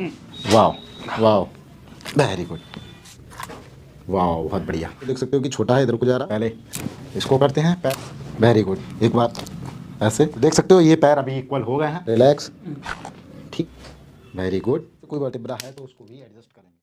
वाह वाह very good वाह बहुत बढ़िया। देख सकते हो कि छोटा है इधर को जा रहा। पहले। इसको करते हैं पैर। वेरी गुड एक बार। ऐसे। देख सकते हो ये पैर अभी इक्वल हो गए हैं। रिलैक्स ठीक। वेरी गुड कोई वर्टिब्रा है तो उसको भी एडजस्ट करेंगे।